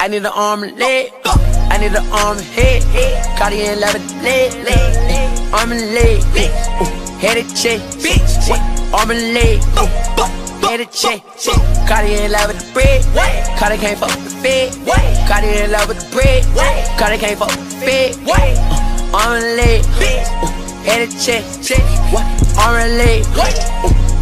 I need an arm and leg. I need an arm and head. Cartier and leather leg. Arm and leg. Head and check. Arm and leg. Head and check. Cartier in love with the bread. Cartier can't fuck with the fed. Cartier in love with the bread. Cartier can't fuck with the. Uh, arm and leg. Head and check. Arm and leg.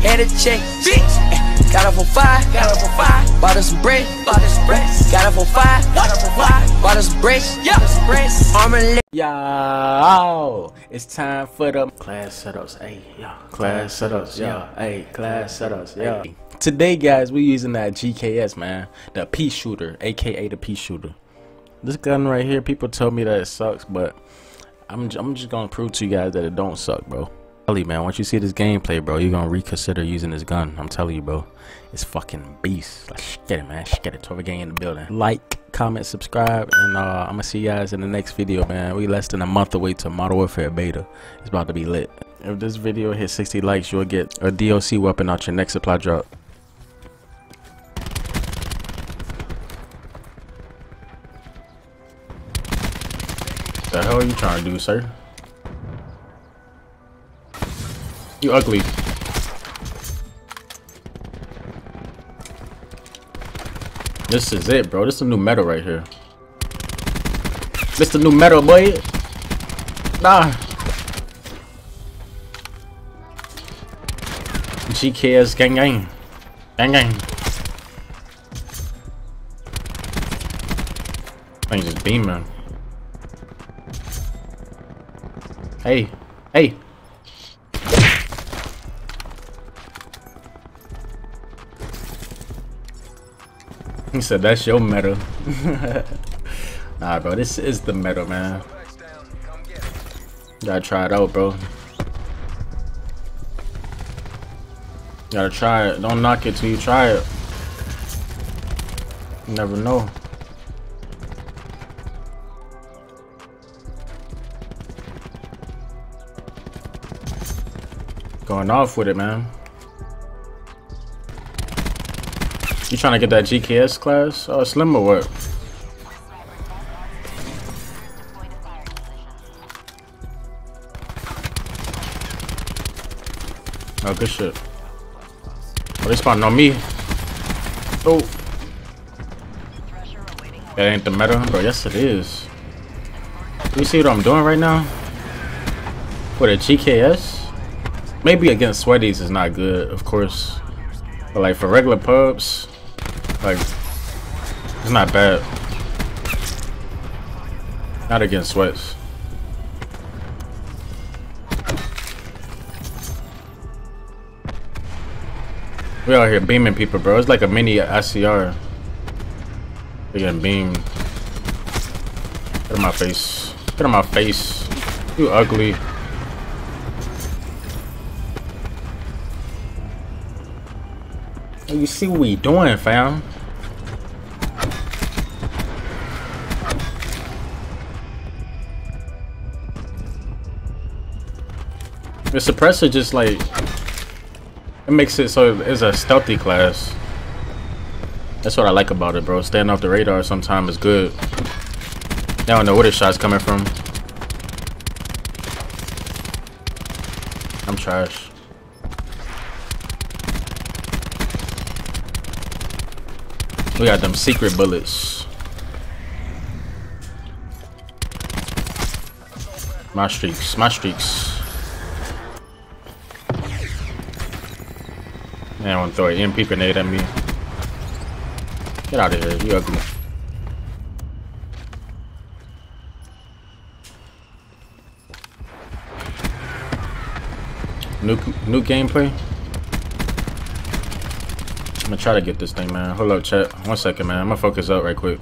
Head and check. Bitch. Got her for five, got her for five. Bought her some bread, bought her some bread. Got her for five, got her for five. Bought her some bread, yeah, some bread. Armor leg. Yo, it's time for the class setups. Hey, yo, class setups. Yo, hey, class setups. Yo. Today, guys, we're using that GKS, man, the pea shooter, aka the pea shooter. This gun right here, people told me that it sucks, but I'm I'm just gonna prove to you guys that it don't suck, bro. Tell you, man, once you see this gameplay, bro, you're gonna reconsider using this gun. I'm telling you, bro. It's fucking beast. Get it, man. Get it. Tourva gang in the building. Like, comment, subscribe, and uh, I'm gonna see you guys in the next video, man. We less than a month away to Modern Warfare Beta. It's about to be lit. If this video hits 60 likes, you'll get a DLC weapon out your next supply drop. The hell are you trying to do, sir? You ugly. This is it, bro. This is a new metal right here. This the new metal, boy. Nah. GKS gang gang. Gang gang. I just beaming. Hey. Hey. He said that's your meta. nah, bro, this is the meta, man. Gotta try it out, bro. Gotta try it. Don't knock it till you try it. Never know. Going off with it, man. You trying to get that GKS class? Oh, Slim or what? Oh, good shit. Oh, they spawning on me. Oh. That ain't the meta, bro. Yes, it is. You see what I'm doing right now? With a GKS? Maybe against sweaties is not good, of course. But like for regular pubs, like, it's not bad. Not against sweats. We out here beaming people, bro. It's like a mini ICR. They getting beamed. Get in my face. Get on my face. You ugly. You see what we doing, fam? The suppressor just like it makes it so it's a stealthy class. That's what I like about it, bro. Staying off the radar sometimes is good. Now I know where the shot's coming from. I'm trash. We got them secret bullets. My streaks, my streaks. Man, I want to throw an MP grenade at me. Get out of here, you ugly. New, new gameplay? I'm gonna try to get this thing, man. Hold up, chat. One second, man. I'm gonna focus up right quick.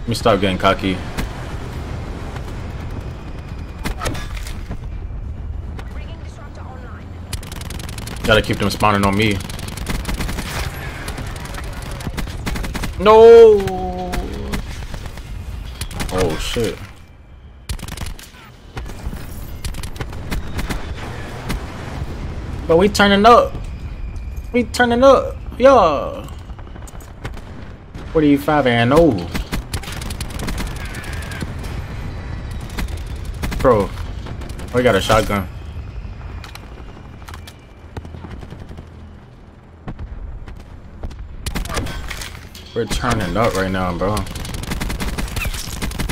Let me stop getting cocky. Gotta keep them spawning on me. No! Oh, shit. But we turning up. We turning up. Yeah. 45 and oh. Bro, we got a shotgun. We're turning up right now, bro.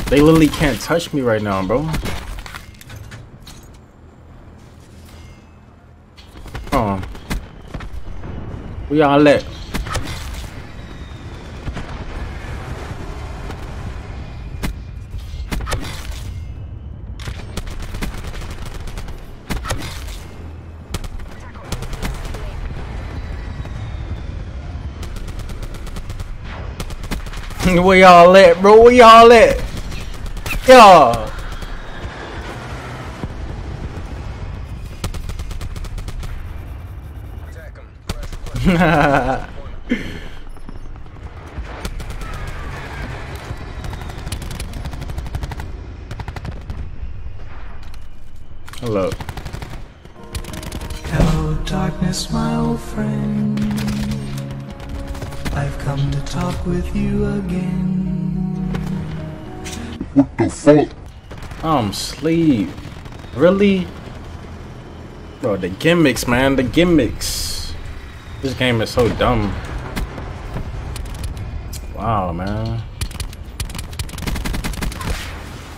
They literally can't touch me right now, bro. Oh. We all at, bro? Where y'all at? Yeah. Hello. Hello, darkness, my old friend. I've come to talk with you again. What the fuck? I'm sleep. Really? Bro, the gimmicks, man. The gimmicks. This game is so dumb. Wow, man.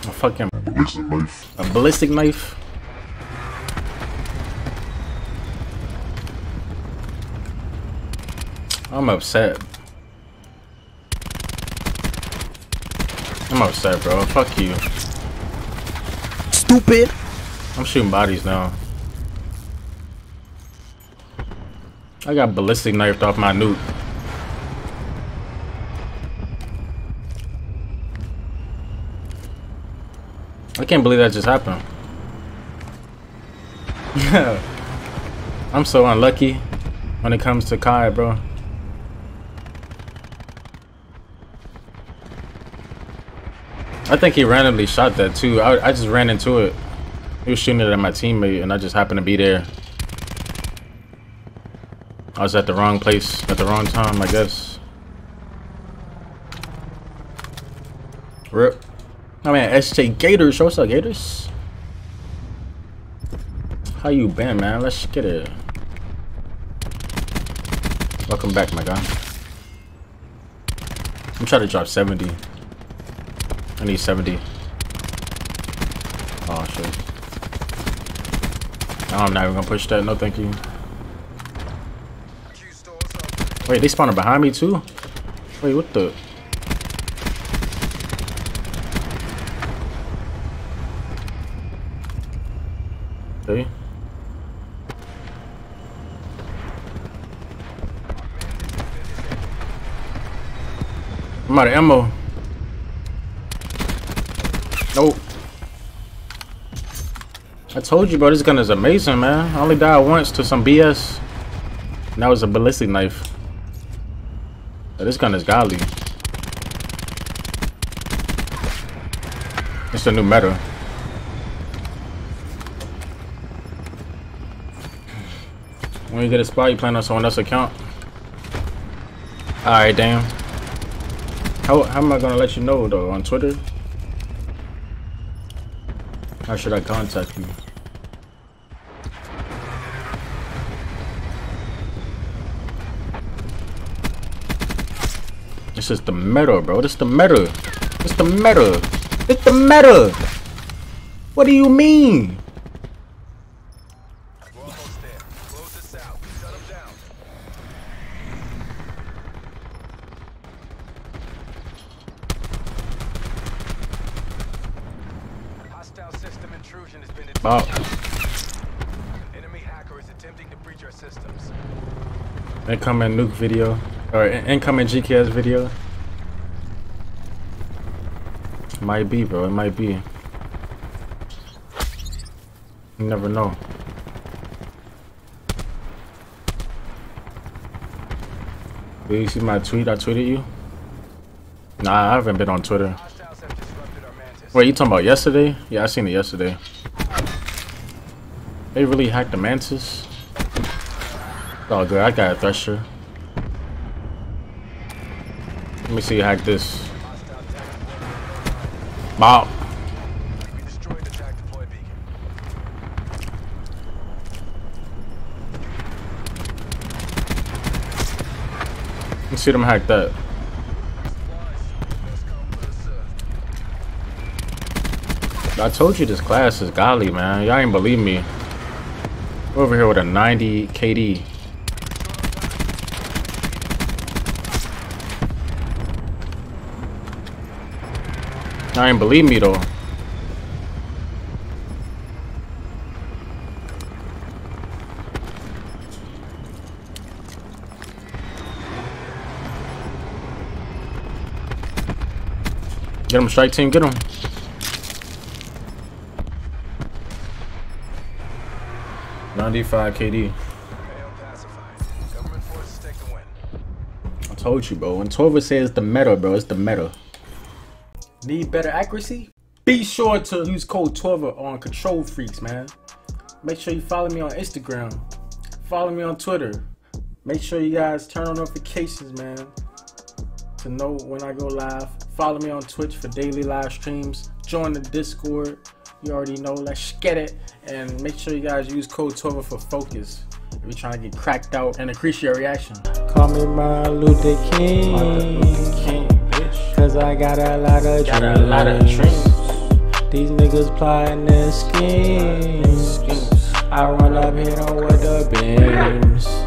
A fucking Ballistic knife. a ballistic knife. I'm upset. I'm upset, bro. Fuck you. Stupid. I'm shooting bodies now. I got ballistic knifed off my nuke. I can't believe that just happened. Yeah. I'm so unlucky when it comes to Kai, bro. I think he randomly shot that too. I, I just ran into it. He was shooting it at my teammate, and I just happened to be there. I was at the wrong place at the wrong time, I guess. Rip. I mean, SJ Gators. What's up, Gators? How you been, man? Let's get it. Welcome back, my guy. I'm trying to drop 70. I need 70. Oh, shit. I'm not even gonna push that. No, thank you. Wait, they spawning behind me too? Wait, what the? Okay. I'm out of ammo. Nope. I told you, bro, this gun is amazing, man. I only died once to some BS. That was a ballistic knife. But this gun is godly. It's a new meta. When you get a spot, you plan on someone else's account. Alright, damn. How, how am I gonna let you know, though? On Twitter? How should I contact you? This is the metal, bro. This is the meta. It's the metal. It's the metal. What do you mean? We're almost there. Close this out. Shut them down. Hostile system intrusion has been Oh, Enemy hacker is attempting to breach our systems. incoming nuke video. Or in- incoming GKS video. Might be, bro. It might be. You never know. Did you see my tweet? I tweeted you? Nah, I haven't been on Twitter. Wait, you talking about yesterday? Yeah, I seen it yesterday. They really hacked the Mantis? Oh, good. I got a Thresher. Me see you hack this. Bob. We destroyed the attack deploy beacon. Let me see them hack that. I told you this class is golly, man. Y'all ain't believe me. We're over here with a 90 KD. Y'all ain't believe me though. Get him, strike team, get him. Ninety-five KD. AO pacified. Government forces take the win. I told you, bro. When Tourva says the meta, bro, it's the meta. Need better accuracy? Be sure to use code Tourva oh on Kontrol Freeks, man. Make sure you follow me on Instagram. Follow me on Twitter. Make sure you guys turn on notifications, man, to know when I go live. Follow me on Twitch for daily live streams. Join the Discord. You already know. Let's get it. And make sure you guys use code Tourva oh for focus. If you're trying to get cracked out and increase your reaction. Call me my Luther King. Cause I got a lot of got dreams. A lot of dreams. These niggas plotting their schemes. I run up, hit on with the beams.